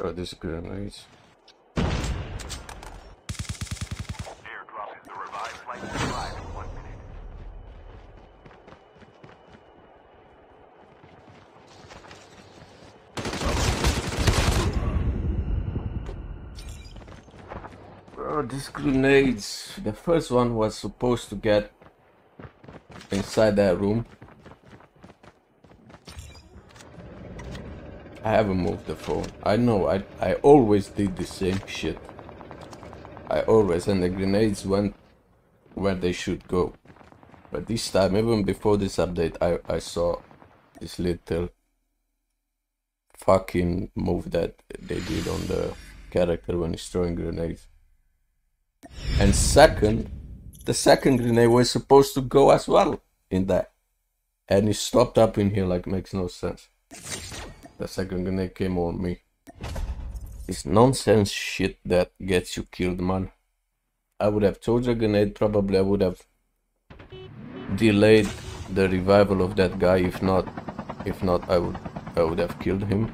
Oh, this grenades. Airdrop is the revived flight will arrive in one minute. Bro, these grenades. The first one was supposed to get inside that room. I haven't moved the phone. I know, I, I always did the same shit. I always, and the grenades went where they should go. But this time, even before this update, I, I saw this little fucking move that they did on the character when he's throwing grenades. And second, the second grenade was supposed to go as well in that. And he stopped up in here like makes no sense. The second grenade came on me. This nonsense shit that gets you killed, man. I would have told the grenade, probably I would have delayed the revival of that guy. If not, if not, I would, I would have killed him.